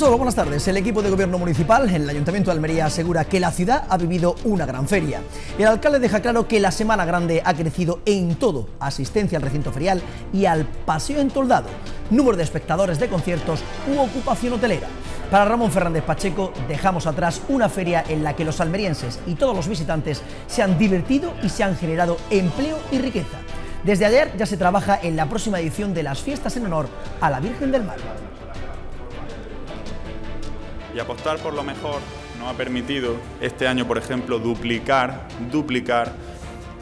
Buenas tardes. El equipo de gobierno municipal en el Ayuntamiento de Almería asegura que la ciudad ha vivido una gran feria. El alcalde deja claro que la Semana Grande ha crecido en todo, asistencia al recinto ferial y al paseo entoldado, número de espectadores de conciertos u ocupación hotelera. Para Ramón Fernández Pacheco dejamos atrás una feria en la que los almerienses y todos los visitantes se han divertido y se han generado empleo y riqueza. Desde ayer ya se trabaja en la próxima edición de las fiestas en honor a la Virgen del Mar y apostar por lo mejor nos ha permitido este año, por ejemplo, duplicar, duplicar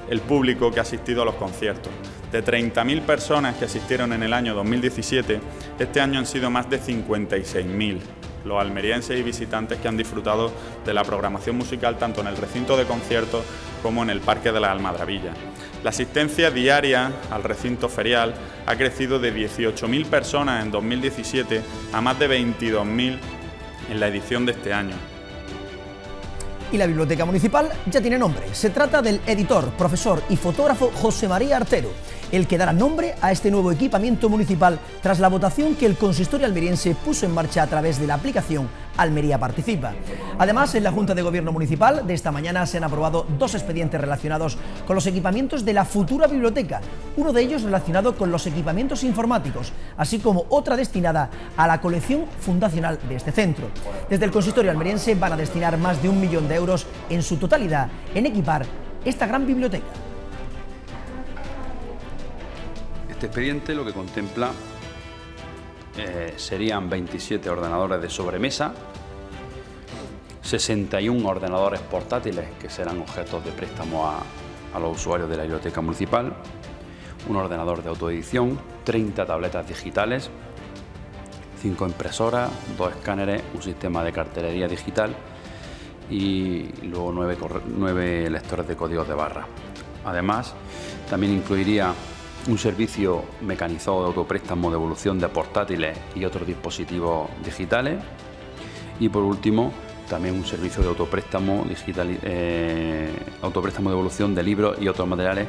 el público que ha asistido a los conciertos. De 30.000 personas que asistieron en el año 2017, este año han sido más de 56.000 los almerienses y visitantes que han disfrutado de la programación musical tanto en el recinto de conciertos como en el Parque de la Almadravilla. La asistencia diaria al recinto ferial ha crecido de 18.000 personas en 2017 a más de 22.000 en la edición de este año. Y la Biblioteca Municipal ya tiene nombre. Se trata del editor, profesor y fotógrafo José María Artero, el que dará nombre a este nuevo equipamiento municipal tras la votación que el consistorio almeriense puso en marcha a través de la aplicación Almería Participa. Además, en la Junta de Gobierno Municipal de esta mañana se han aprobado dos expedientes relacionados con los equipamientos de la futura biblioteca, uno de ellos relacionado con los equipamientos informáticos, así como otra destinada a la colección fundacional de este centro. Desde el consistorio almeriense van a destinar más de un millón de euros en su totalidad en equipar esta gran biblioteca. Este expediente lo que contempla eh, serían 27 ordenadores de sobremesa, 61 ordenadores portátiles que serán objetos de préstamo a, a los usuarios de la biblioteca municipal, un ordenador de autoedición, 30 tabletas digitales, 5 impresoras, 2 escáneres, un sistema de cartelería digital y luego 9, lectores de códigos de barra. Además, también incluiría un servicio mecanizado de autopréstamo de evolución de portátiles y otros dispositivos digitales. Y por último, también un servicio de autopréstamo, digital, eh, autopréstamo de evolución de libros y otros materiales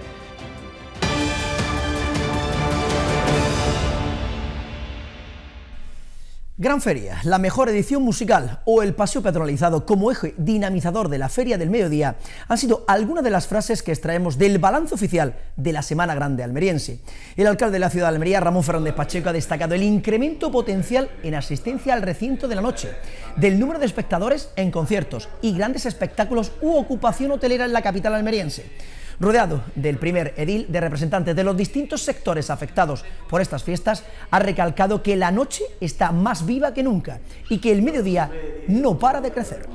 Gran Feria, la mejor edición musical o el paseo patronalizado como eje dinamizador de la Feria del Mediodía han sido algunas de las frases que extraemos del balance oficial de la Semana Grande almeriense. El alcalde de la ciudad de Almería, Ramón Fernández Pacheco, ha destacado el incremento potencial en asistencia al recinto de la noche, del número de espectadores en conciertos y grandes espectáculos u ocupación hotelera en la capital almeriense rodeado del primer edil de representantes de los distintos sectores afectados por estas fiestas, ha recalcado que la noche está más viva que nunca y que el mediodía no para de crecer.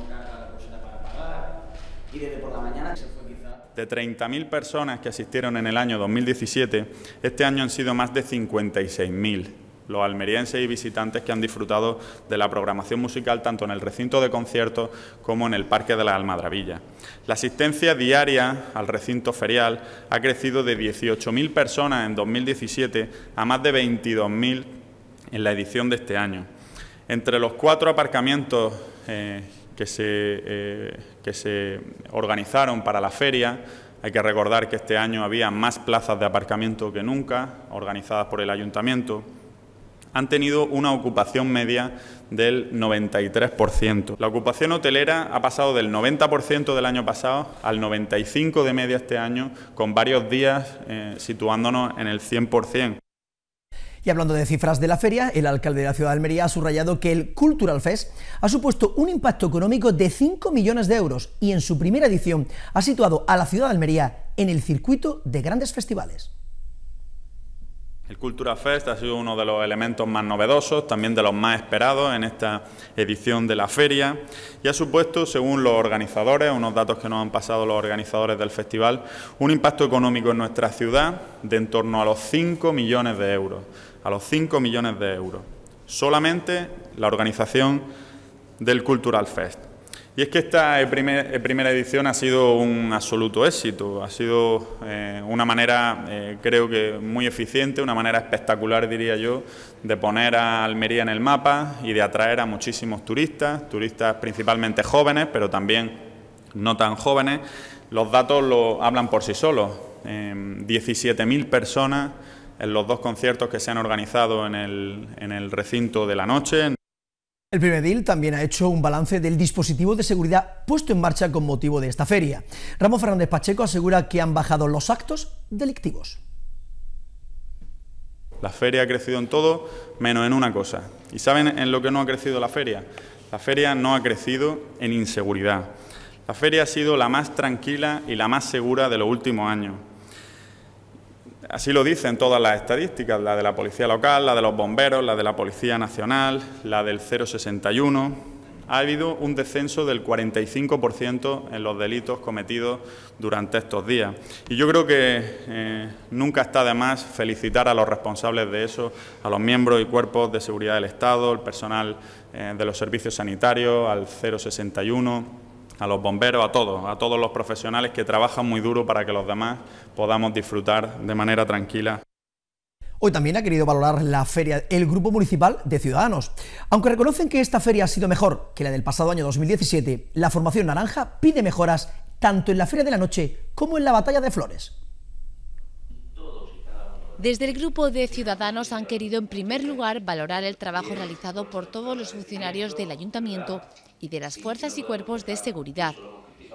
De 30.000 personas que asistieron en el año 2017, este año han sido más de 56.000 los almerienses y visitantes que han disfrutado de la programación musical tanto en el recinto de conciertos como en el Parque de la Almadravilla. La asistencia diaria al recinto ferial ha crecido de 18.000 personas en 2017 a más de 22.000 en la edición de este año. Entre los cuatro aparcamientos eh, que, se, eh, que se organizaron para la feria, hay que recordar que este año había más plazas de aparcamiento que nunca, organizadas por el ayuntamiento han tenido una ocupación media del 93%. La ocupación hotelera ha pasado del 90% del año pasado al 95% de media este año, con varios días eh, situándonos en el 100%. Y hablando de cifras de la feria, el alcalde de la ciudad de Almería ha subrayado que el Cultural Fest ha supuesto un impacto económico de 5 millones de euros y en su primera edición ha situado a la ciudad de Almería en el circuito de grandes festivales. El Cultura Fest ha sido uno de los elementos más novedosos, también de los más esperados en esta edición de la feria y ha supuesto, según los organizadores, unos datos que nos han pasado los organizadores del festival, un impacto económico en nuestra ciudad de en torno a los 5 millones de euros, a los 5 millones de euros, solamente la organización del Cultural Fest. Y es que esta primera edición ha sido un absoluto éxito, ha sido eh, una manera, eh, creo que muy eficiente, una manera espectacular, diría yo, de poner a Almería en el mapa y de atraer a muchísimos turistas, turistas principalmente jóvenes, pero también no tan jóvenes. Los datos lo hablan por sí solos. 17.000 em, personas en los dos conciertos que se han organizado en el, en el recinto de la noche. El primer edil también ha hecho un balance del dispositivo de seguridad puesto en marcha con motivo de esta feria. Ramón Fernández Pacheco asegura que han bajado los actos delictivos. La feria ha crecido en todo, menos en una cosa. ¿Y saben en lo que no ha crecido la feria? La feria no ha crecido en inseguridad. La feria ha sido la más tranquila y la más segura de los últimos años. Así lo dicen todas las estadísticas, la de la Policía Local, la de los bomberos, la de la Policía Nacional, la del 061. Ha habido un descenso del 45% en los delitos cometidos durante estos días. Y yo creo que eh, nunca está de más felicitar a los responsables de eso, a los miembros y cuerpos de seguridad del Estado, el personal eh, de los servicios sanitarios, al 061 a los bomberos, a todos, a todos los profesionales que trabajan muy duro para que los demás podamos disfrutar de manera tranquila. Hoy también ha querido valorar la feria el Grupo Municipal de Ciudadanos. Aunque reconocen que esta feria ha sido mejor que la del pasado año 2017, la formación naranja pide mejoras tanto en la Feria de la Noche como en la Batalla de Flores. Desde el grupo de ciudadanos han querido en primer lugar valorar el trabajo realizado por todos los funcionarios del ayuntamiento y de las fuerzas y cuerpos de seguridad.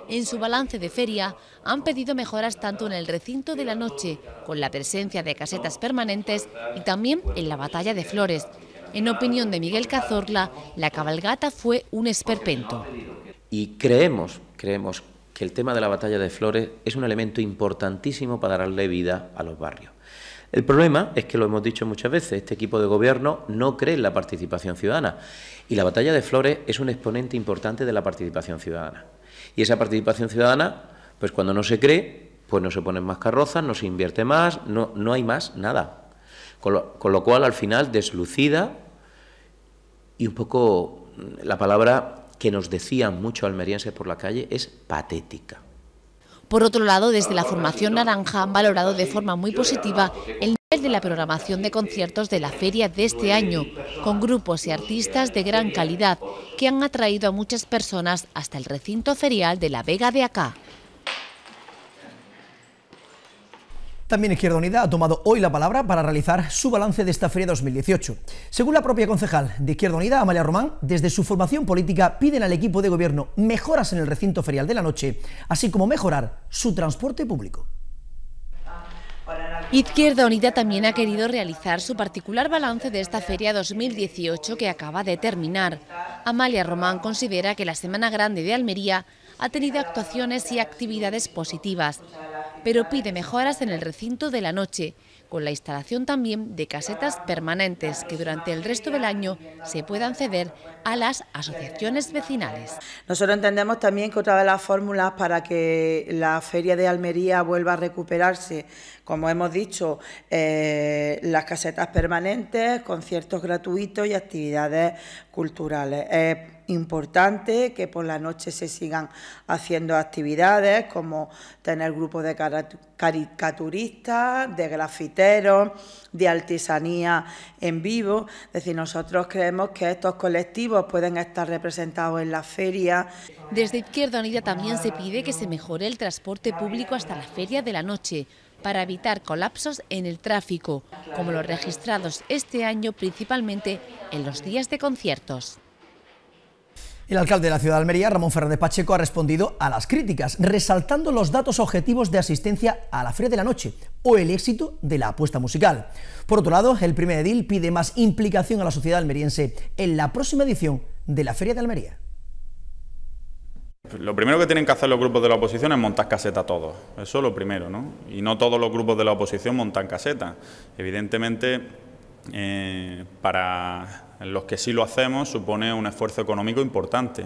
En su balance de feria han pedido mejoras tanto en el recinto de la noche, con la presencia de casetas permanentes, y también en la batalla de flores. En opinión de Miguel Cazorla, la cabalgata fue un esperpento. Y creemos, creemos que el tema de la batalla de flores es un elemento importantísimo para darle vida a los barrios. El problema es que lo hemos dicho muchas veces, este equipo de gobierno no cree en la participación ciudadana y la batalla de Flores es un exponente importante de la participación ciudadana. Y esa participación ciudadana, pues cuando no se cree, pues no se ponen más carrozas, no se invierte más, no, no hay más nada. Con lo, con lo cual, al final, deslucida y un poco la palabra que nos decían muchos almerienses por la calle es patética. Por otro lado, desde la formación naranja han valorado de forma muy positiva el nivel de la programación de conciertos de la feria de este año, con grupos y artistas de gran calidad que han atraído a muchas personas hasta el recinto ferial de la Vega de Acá. También Izquierda Unida ha tomado hoy la palabra para realizar su balance de esta feria 2018. Según la propia concejal de Izquierda Unida, Amalia Román, desde su formación política piden al equipo de gobierno mejoras en el recinto ferial de la noche, así como mejorar su transporte público. Izquierda Unida también ha querido realizar su particular balance de esta feria 2018 que acaba de terminar. Amalia Román considera que la Semana Grande de Almería ha tenido actuaciones y actividades positivas pero pide mejoras en el recinto de la noche, con la instalación también de casetas permanentes que durante el resto del año se puedan ceder a las asociaciones vecinales. Nosotros entendemos también que otra de las fórmulas para que la feria de Almería vuelva a recuperarse, como hemos dicho, eh, las casetas permanentes, conciertos gratuitos y actividades culturales importante que por la noche se sigan haciendo actividades como tener grupos de caricaturistas, de grafiteros, de artesanía en vivo. Es decir, nosotros creemos que estos colectivos pueden estar representados en la feria. Desde Izquierda Unida también se pide que se mejore el transporte público hasta la feria de la noche para evitar colapsos en el tráfico, como los registrados este año principalmente en los días de conciertos. El alcalde de la ciudad de Almería, Ramón Fernández Pacheco, ha respondido a las críticas, resaltando los datos objetivos de asistencia a la Feria de la Noche o el éxito de la apuesta musical. Por otro lado, el primer edil pide más implicación a la sociedad almeriense en la próxima edición de la Feria de Almería. Lo primero que tienen que hacer los grupos de la oposición es montar caseta todos. Eso es lo primero, ¿no? Y no todos los grupos de la oposición montan caseta. Evidentemente, eh, para los que sí lo hacemos supone un esfuerzo económico importante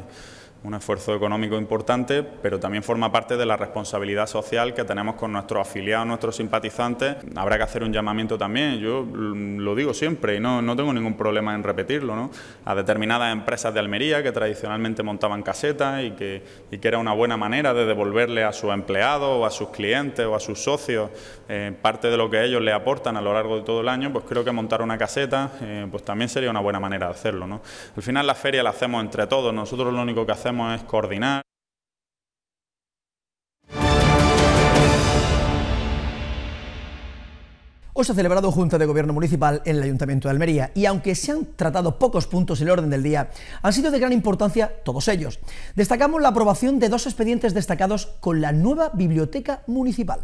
un esfuerzo económico importante, pero también forma parte de la responsabilidad social que tenemos con nuestros afiliados, nuestros simpatizantes. Habrá que hacer un llamamiento también, yo lo digo siempre y no, no tengo ningún problema en repetirlo, ¿no? a determinadas empresas de Almería que tradicionalmente montaban casetas y que, y que era una buena manera de devolverle a sus empleados o a sus clientes o a sus socios eh, parte de lo que ellos le aportan a lo largo de todo el año, pues creo que montar una caseta eh, pues también sería una buena manera de hacerlo. ¿no? Al final la feria la hacemos entre todos, nosotros lo único que hacemos es coordinar. Hoy se ha celebrado Junta de Gobierno Municipal en el Ayuntamiento de Almería y aunque se han tratado pocos puntos en el orden del día, han sido de gran importancia todos ellos. Destacamos la aprobación de dos expedientes destacados con la nueva Biblioteca Municipal.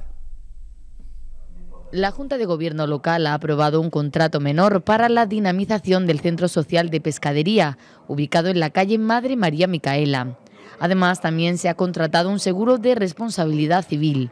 La Junta de Gobierno local ha aprobado un contrato menor para la dinamización del Centro Social de Pescadería, ubicado en la calle Madre María Micaela. Además, también se ha contratado un seguro de responsabilidad civil.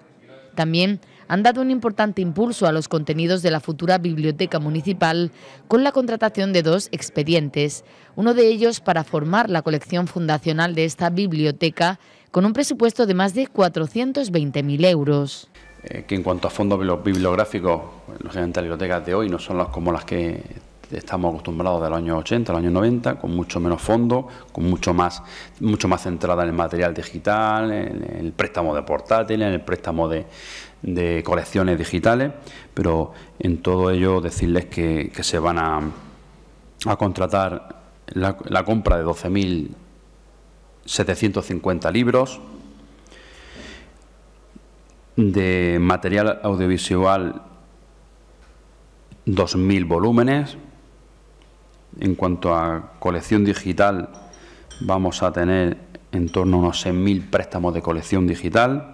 También han dado un importante impulso a los contenidos de la futura biblioteca municipal con la contratación de dos expedientes, uno de ellos para formar la colección fundacional de esta biblioteca con un presupuesto de más de 420.000 euros. Eh, que en cuanto a fondos bibliográficos, lógicamente las bibliotecas de hoy no son las como las que estamos acostumbrados de los años 80, los años 90, con mucho menos fondos, con mucho más, mucho más centrada en el material digital, en el préstamo de portátiles, en el préstamo de, colecciones digitales, pero en todo ello decirles que, se van a, contratar la compra de 12.750 libros, de material audiovisual 2.000 volúmenes. En cuanto a colección digital, vamos a tener en torno a unos 6.000 préstamos de colección digital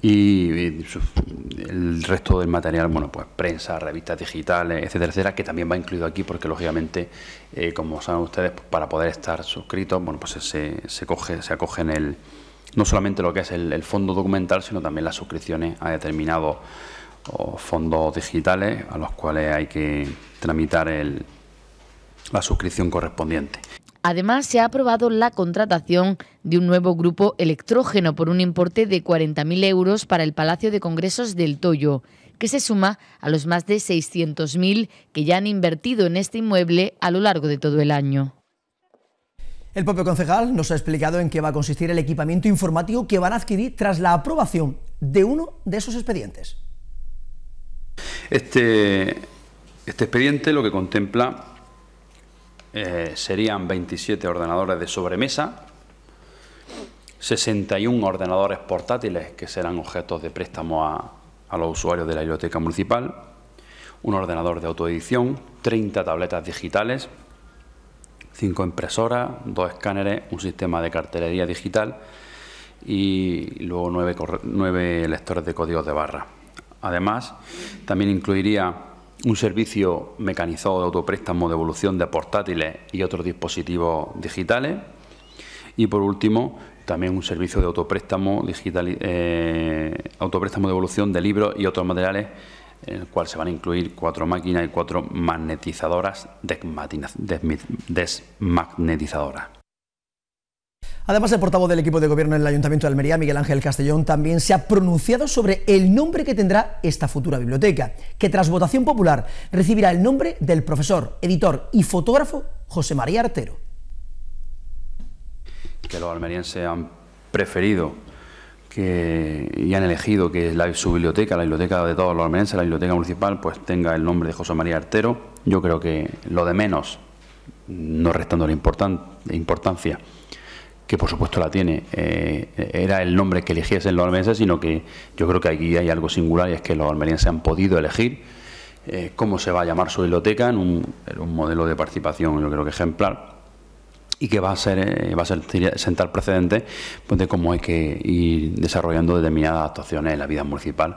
y el resto del material, bueno, pues prensa, revistas digitales, etcétera, etcétera, que también va incluido aquí porque lógicamente, eh, como saben ustedes, pues, para poder estar suscritos, bueno, pues se, se coge, se acoge en el no solamente lo que es el, fondo documental, sino también las suscripciones a determinados fondos digitales a los cuales hay que tramitar la suscripción correspondiente. Además, se ha aprobado la contratación de un nuevo grupo electrógeno por un importe de 40.000 euros para el Palacio de Congresos del Toyo, que se suma a los más de 600.000 que ya han invertido en este inmueble a lo largo de todo el año. El propio concejal nos ha explicado en qué va a consistir el equipamiento informático que van a adquirir tras la aprobación de uno de esos expedientes. Este, este expediente lo que contempla eh, serían 27 ordenadores de sobremesa, 61 ordenadores portátiles que serán objetos de préstamo a, a los usuarios de la biblioteca municipal, un ordenador de autoedición, 30 tabletas digitales, 5 impresoras, 2 escáneres, un sistema de cartelería digital y luego 9, 9 lectores de códigos de barra. Además, también incluiría un servicio mecanizado de autopréstamo de evolución de portátiles y otros dispositivos digitales. Y por último, también un servicio de autopréstamo digital, eh, autopréstamo de evolución de libros y otros materiales, en el cual se van a incluir cuatro máquinas y cuatro magnetizadoras desmagnetizadoras. Además, el portavoz del equipo de gobierno en el Ayuntamiento de Almería, Miguel Ángel Castellón, también se ha pronunciado sobre el nombre que tendrá esta futura biblioteca, que tras votación popular recibirá el nombre del profesor, editor y fotógrafo José María Artero. Que los almerienses han preferido que, y han elegido que la, su biblioteca, la biblioteca de todos los almerienses, la biblioteca municipal, pues tenga el nombre de José María Artero. Yo creo que lo de menos, no restando la importancia, que por supuesto la tiene, eh, era el nombre que eligiesen los almerienses, sino que yo creo que aquí hay algo singular y es que los almerienses han podido elegir eh, cómo se va a llamar su biblioteca en un, modelo de participación, yo creo que ejemplar, y que va a ser, eh, va a ser sentar precedentes pues, de cómo hay que ir desarrollando determinadas actuaciones en la vida municipal.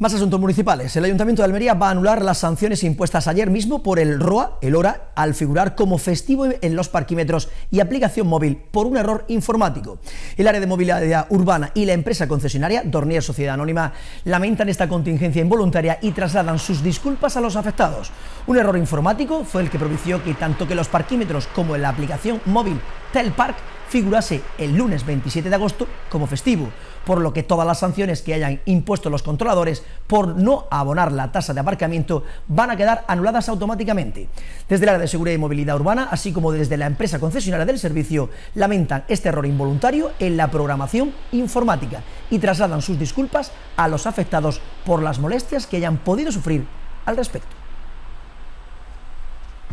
Más asuntos municipales. El Ayuntamiento de Almería va a anular las sanciones impuestas ayer mismo por el ROA, el HORA, al figurar como festivo en los parquímetros y aplicación móvil por un error informático. El área de movilidad urbana y la empresa concesionaria, Dornier Sociedad Anónima, lamentan esta contingencia involuntaria y trasladan sus disculpas a los afectados. Un error informático fue el que propició que tanto que los parquímetros como en la aplicación móvil Telpark figurase el lunes 27 de agosto como festivo, por lo que todas las sanciones que hayan impuesto los controladores por no abonar la tasa de aparcamiento van a quedar anuladas automáticamente. Desde el área de seguridad y movilidad urbana, así como desde la empresa concesionaria del servicio, lamentan este error involuntario en la programación informática y trasladan sus disculpas a los afectados por las molestias que hayan podido sufrir al respecto.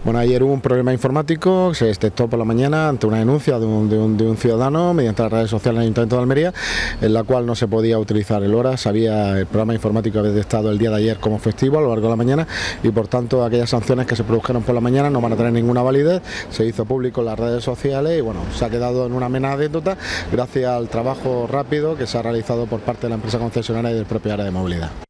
Bueno, ayer hubo un problema informático, se detectó por la mañana ante una denuncia de un, ciudadano mediante las redes sociales del Ayuntamiento de Almería, en la cual no se podía utilizar el hora, sabía el programa informático había detectado el día de ayer como festivo a lo largo de la mañana y por tanto aquellas sanciones que se produjeron por la mañana no van a tener ninguna validez, se hizo público en las redes sociales y bueno, se ha quedado en una mena anécdota gracias al trabajo rápido que se ha realizado por parte de la empresa concesionaria y del propio área de movilidad.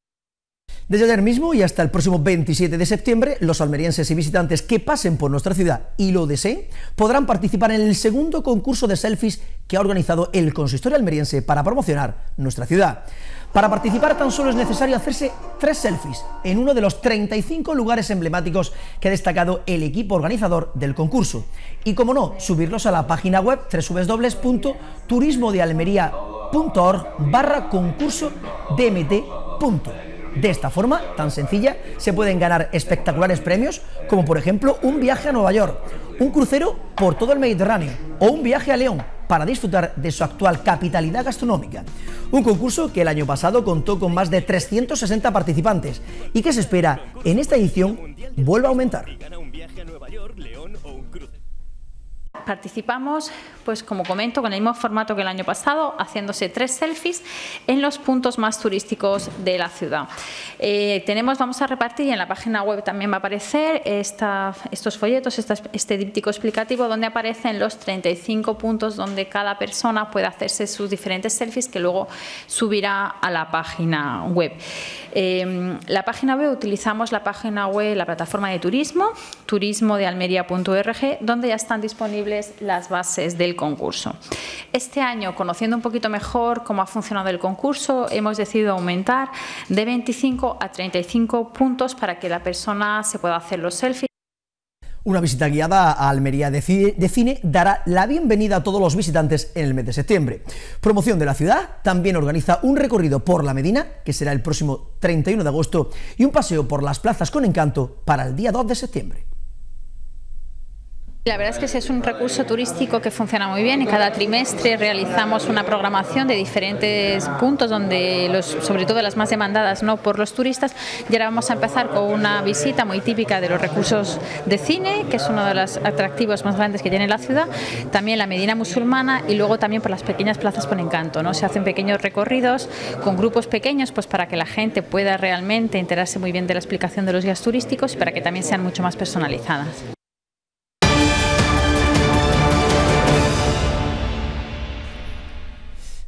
Desde ayer mismo y hasta el próximo 27 de septiembre, los almerienses y visitantes que pasen por nuestra ciudad y lo deseen podrán participar en el segundo concurso de selfies que ha organizado el consistorio almeriense para promocionar nuestra ciudad. Para participar tan solo es necesario hacerse tres selfies en uno de los 35 lugares emblemáticos que ha destacado el equipo organizador del concurso. Y como no, subirlos a la página web www.turismodealmería.org barra concurso DMT. De esta forma, tan sencilla, se pueden ganar espectaculares premios, como por ejemplo un viaje a Nueva York, un crucero por todo el Mediterráneo o un viaje a León para disfrutar de su actual capitalidad gastronómica. Un concurso que el año pasado contó con más de 360 participantes y que se espera en esta edición vuelva a aumentar. Participamos, pues como comento, con el mismo formato que el año pasado, haciéndose tres selfies en los puntos más turísticos de la ciudad. Eh, tenemos, vamos a repartir y en la página web también va a aparecer estos folletos, este díptico explicativo donde aparecen los 35 puntos donde cada persona puede hacerse sus diferentes selfies que luego subirá a la página web. Eh, la página web utilizamos la página web, la plataforma de turismo, turismodealmería.org, donde ya están disponibles las bases del concurso. Este año, conociendo un poquito mejor cómo ha funcionado el concurso, hemos decidido aumentar de 25 a 35 puntos para que la persona se pueda hacer los selfies. Una visita guiada a Almería de Cine dará la bienvenida a todos los visitantes en el mes de septiembre. Promoción de la ciudad también organiza un recorrido por la Medina, que será el próximo 31 de agosto, y un paseo por las plazas con encanto para el día 2 de septiembre. La verdad es que es un recurso turístico que funciona muy bien y cada trimestre realizamos una programación de diferentes puntos donde los, sobre todo las más demandadas no por los turistas. Y ahora vamos a empezar con una visita muy típica de los recursos de cine que es uno de los atractivos más grandes que tiene la ciudad también la Medina musulmana y luego también por las pequeñas plazas con encanto no se hacen pequeños recorridos con grupos pequeños pues para que la gente pueda realmente enterarse muy bien de la explicación de los guías turísticos y para que también sean mucho más personalizadas.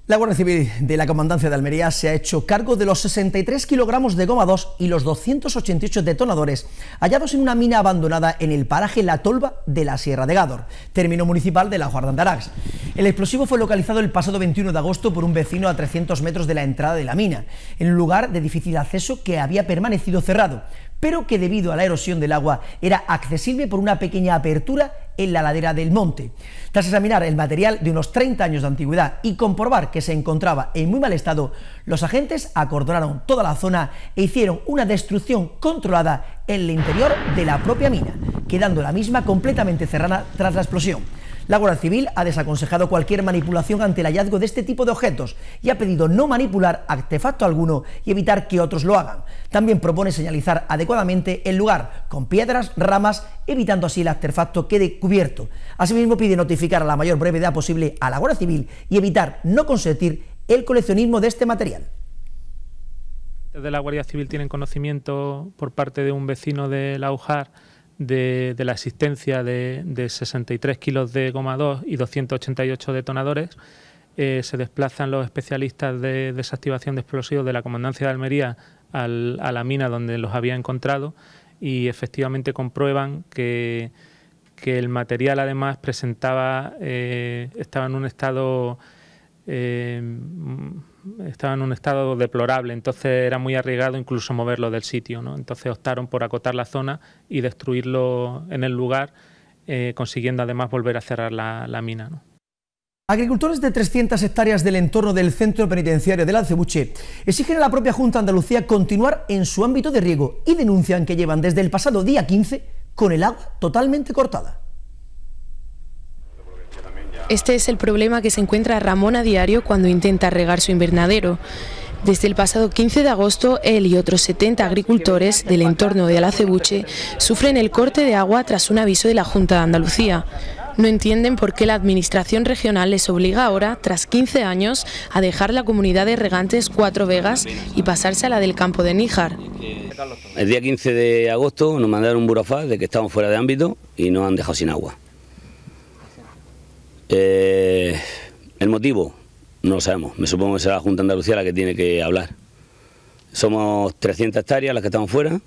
La Guardia Civil de la Comandancia de Almería se ha hecho cargo de los 63 kilogramos de goma 2 y los 288 detonadores hallados en una mina abandonada en el paraje La Tolva de la Sierra de Gádor, término municipal de la Guarda El explosivo fue localizado el pasado 21 de agosto por un vecino a 300 metros de la entrada de la mina, en un lugar de difícil acceso que había permanecido cerrado, pero que debido a la erosión del agua era accesible por una pequeña apertura en la ladera del monte. Tras examinar el material de unos 30 años de antigüedad y comprobar que se encontraba en muy mal estado, los agentes acordonaron toda la zona e hicieron una destrucción controlada en el interior de la propia mina, quedando la misma completamente cerrada tras la explosión. La Guardia Civil ha desaconsejado cualquier manipulación ante el hallazgo de este tipo de objetos y ha pedido no manipular artefacto alguno y evitar que otros lo hagan. También propone señalizar adecuadamente el lugar con piedras, ramas, evitando así el artefacto quede cubierto. Asimismo pide notificar a la mayor brevedad posible a la Guardia Civil y evitar no consentir el coleccionismo de este material de la Guardia Civil tienen conocimiento por parte de un vecino de la de, la existencia de, 63 kilos de goma 2 y 288 detonadores, eh, se desplazan los especialistas de desactivación de explosivos de la Comandancia de Almería a la mina donde los había encontrado y efectivamente comprueban que, el material además presentaba, eh, estaba en un estado eh, estaba en un estado deplorable, entonces era muy arriesgado incluso moverlo del sitio. ¿no? Entonces optaron por acotar la zona y destruirlo en el lugar, eh, consiguiendo además volver a cerrar la, mina. Agricultores de 300 hectáreas del entorno del centro penitenciario de Alcebuche exigen a la propia Junta Andalucía continuar en su ámbito de riego y denuncian que llevan desde el pasado día 15 con el agua totalmente cortada. Este es el problema que se encuentra Ramón a diario cuando intenta regar su invernadero. Desde el pasado 15 de agosto, él y otros 70 agricultores del entorno de Alacebuche sufren el corte de agua tras un aviso de la Junta de Andalucía. No entienden por qué la Administración regional les obliga ahora, tras 15 años, a dejar la comunidad de regantes Cuatro Vegas y pasarse a la del campo de Níjar. El día 15 de agosto nos mandaron un burofax de que estamos fuera de ámbito y nos han dejado sin agua. Eh, el motivo, no lo sabemos. Me supongo que será la Junta Andalucía la que tiene que hablar. Somos 300 hectáreas las que estamos fuera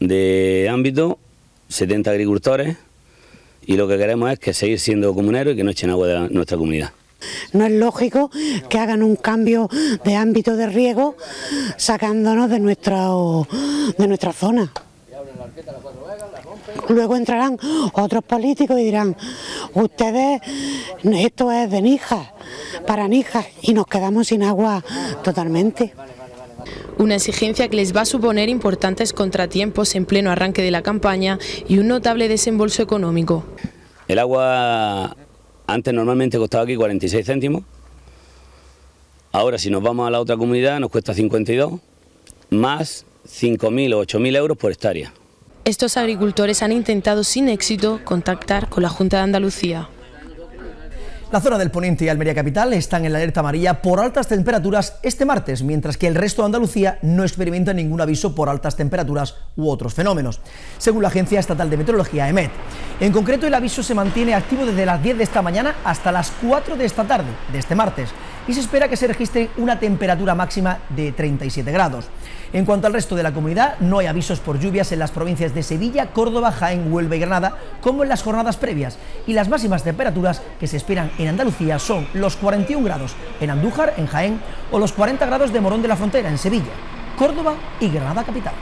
de ámbito, 70 agricultores y lo que queremos es que seguir siendo comuneros y que no echen agua de nuestra comunidad. No es lógico que hagan un cambio de ámbito de riego sacándonos de nuestra, de nuestra zona. Luego entrarán otros políticos y dirán, ustedes, esto es de Nijas, para Nijas, y nos quedamos sin agua totalmente. Una exigencia que les va a suponer importantes contratiempos en pleno arranque de la campaña y un notable desembolso económico. El agua antes normalmente costaba aquí 46 céntimos, ahora si nos vamos a la otra comunidad nos cuesta 52, más 5.000 o 8.000 euros por hectárea. Estos agricultores han intentado sin éxito contactar con la Junta de Andalucía. La zona del Poniente y Almería Capital están en la alerta amarilla por altas temperaturas este martes, mientras que el resto de Andalucía no experimenta ningún aviso por altas temperaturas u otros fenómenos, según la Agencia Estatal de Meteorología EMET. En concreto, el aviso se mantiene activo desde las 10 de esta mañana hasta las 4 de esta tarde, de este martes, y se espera que se registre una temperatura máxima de 37 grados. En cuanto al resto de la comunidad, no hay avisos por lluvias en las provincias de Sevilla, Córdoba, Jaén, Huelva y Granada, como en las jornadas previas, y las máximas temperaturas que se esperan en Andalucía son los 41 grados en Andújar, en Jaén, o los 40 grados de Morón de la Frontera, en Sevilla, Córdoba y Granada capital.